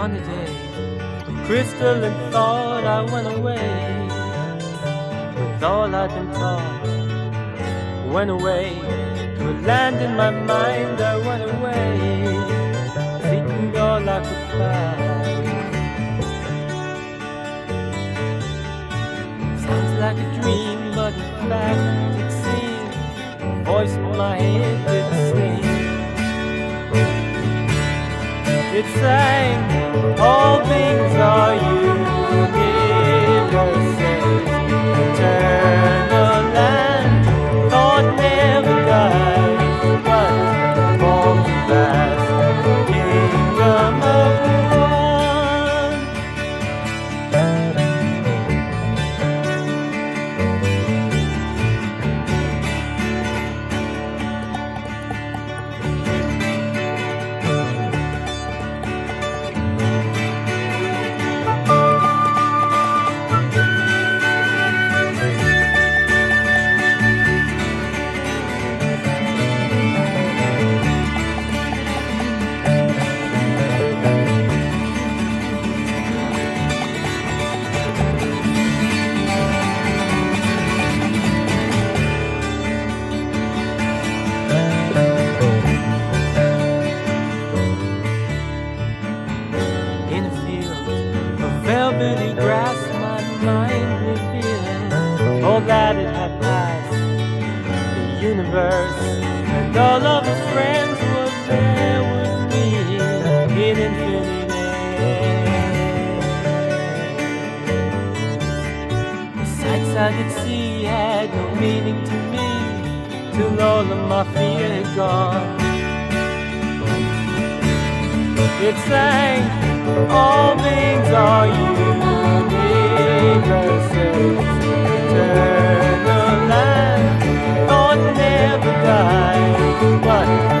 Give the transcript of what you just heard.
On the day crystalline thought I went away with all I'd been taught. Went away to a land in my mind. I went away seeking all I could find. Sounds like a dream, but in fact it seems a voice in my head It sang, all things are universes, that it had passed. The universe and all of its friends were there with me in infinite. The sights I could see had no meaning to me till all of my fear had gone. It sang, all things are universes, は。